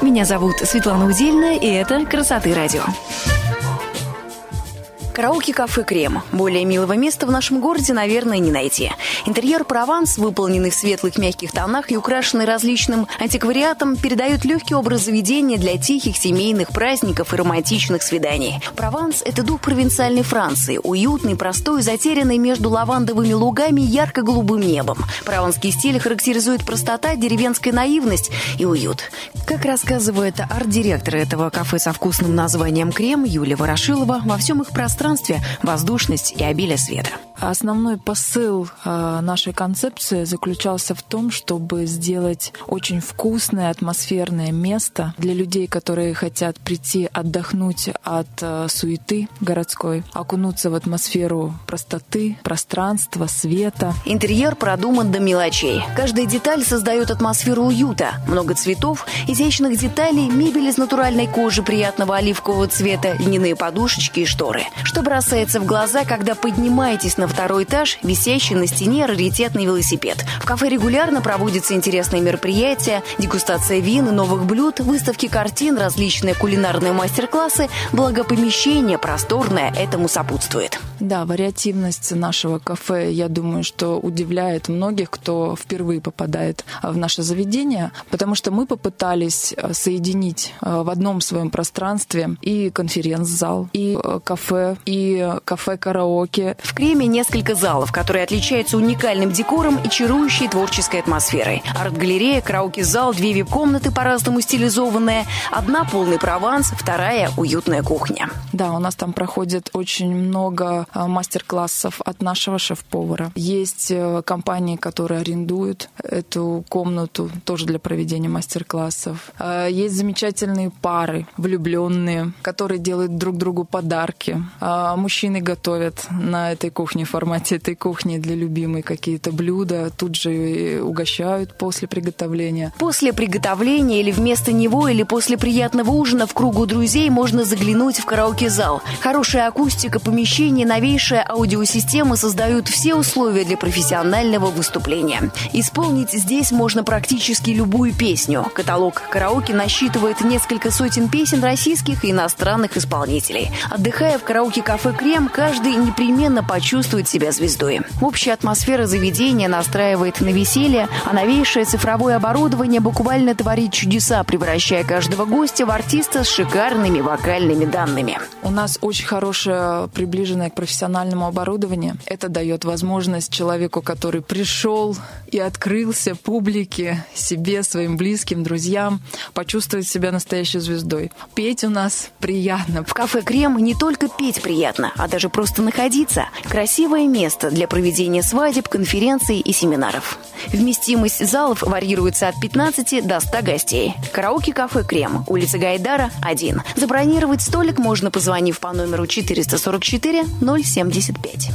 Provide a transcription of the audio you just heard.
Меня зовут Светлана Удельная, и это «Красоты радио». Караоке-кафе «Крем». Более милого места в нашем городе, наверное, не найти. Интерьер «Прованс», выполненный в светлых мягких тонах и украшенный различным антиквариатом, передает легкий образ заведения для тихих семейных праздников и романтичных свиданий. «Прованс» — это дух провинциальной Франции, уютный, простой, затерянный между лавандовыми лугами и ярко-голубым небом. Прованский стиль характеризует простота, деревенская наивность и уют. Как рассказывает арт-директор этого кафе со вкусным названием «Крем» Юлия Ворошилова, во всем их пространстве пространстве воздушность и обилие света. Основной посыл э, нашей концепции заключался в том, чтобы сделать очень вкусное атмосферное место для людей, которые хотят прийти отдохнуть от э, суеты городской, окунуться в атмосферу простоты, пространства, света. Интерьер продуман до мелочей. Каждая деталь создает атмосферу уюта. Много цветов, изящных деталей, мебель из натуральной кожи приятного оливкового цвета, льняные подушечки и шторы. Что бросается в глаза, когда поднимаетесь на второй этаж висящий на стене раритетный велосипед. В кафе регулярно проводятся интересные мероприятия, дегустация вин и новых блюд, выставки картин, различные кулинарные мастер-классы, благо помещение просторное этому сопутствует. Да, вариативность нашего кафе, я думаю, что удивляет многих, кто впервые попадает в наше заведение, потому что мы попытались э, соединить э, в одном своем пространстве и конференц-зал, и кафе, и кафе-караоке. В Креме несколько залов, которые отличаются уникальным декором и чарующей творческой атмосферой. Арт-галерея, караоке-зал, две вип-комнаты по-разному стилизованные. Одна полный прованс, вторая уютная кухня. Да, у нас там проходит очень много а, мастер-классов от нашего шеф-повара. Есть э, компании, которые арендуют эту комнату тоже для проведения мастер-классов. А, есть замечательные пары, влюбленные, которые делают друг другу подарки. А, мужчины готовят на этой кухне, в формате этой кухни для любимой какие-то блюда, тут же угощают после приготовления. После приготовления или вместо него, или после приятного ужина в кругу друзей можно заглянуть в караоке-зал. Хорошая акустика помещения, новейшая аудиосистема создают все условия для профессионального выступления. Исполнить здесь можно практически любую песню. Каталог караоке насчитывает несколько сотен песен российских и иностранных исполнителей. Отдыхая в караоке-кафе «Крем», каждый непременно почувствует себя звездой. Общая атмосфера заведения настраивает на веселье, а новейшее цифровое оборудование буквально творит чудеса, превращая каждого гостя в артиста с шикарными вокальными данными. У нас очень хорошее приближенное к профессиональному оборудованию. Это дает возможность человеку, который пришел и открылся публике, себе, своим близким, друзьям, почувствовать себя настоящей звездой. Петь у нас приятно. В кафе «Крем» не только петь приятно, а даже просто находиться. Красивое место для проведения свадеб, конференций и семинаров. Вместимость залов варьируется от 15 до 100 гостей. Караоке-кафе «Крем», улица Гайдара, 1. Забронировать столик можно, позвонив по номеру 444 075.